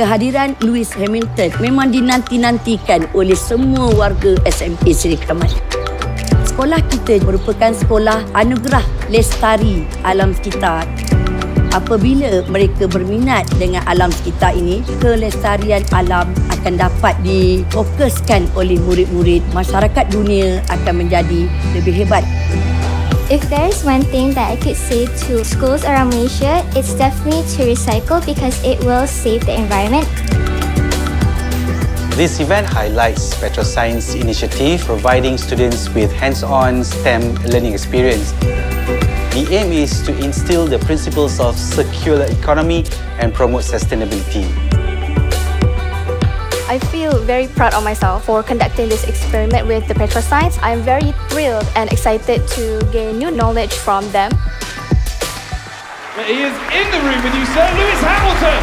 kehadiran Lewis Hamilton memang dinanti-nantikan oleh semua warga SMP Seri Keramat. Sekolah kita merupakan sekolah anugerah lestari alam sekitar. Apabila mereka berminat dengan alam sekitar ini, kelestarian alam akan dapat difokuskan oleh murid-murid. Masyarakat dunia akan menjadi lebih hebat. If there is one thing that I could say to schools around Malaysia, it's definitely to recycle because it will save the environment. This event highlights Petrosains initiative providing students with hands-on STEM learning experience. The aim is to instill the principles of circular economy and promote sustainability. I feel very proud of myself for conducting this experiment with the Petrosains. I'm very thrilled and excited to gain new knowledge from them. He is in the room with you, Sir Lewis Hamilton.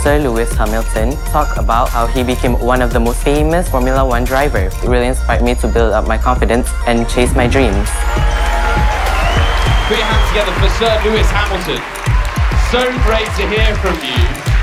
Sir Lewis Hamilton talked about how he became one of the most famous Formula One drivers. It really inspired me to build up my confidence and chase my dreams. Sir Lewis Hamilton. So great to hear from you.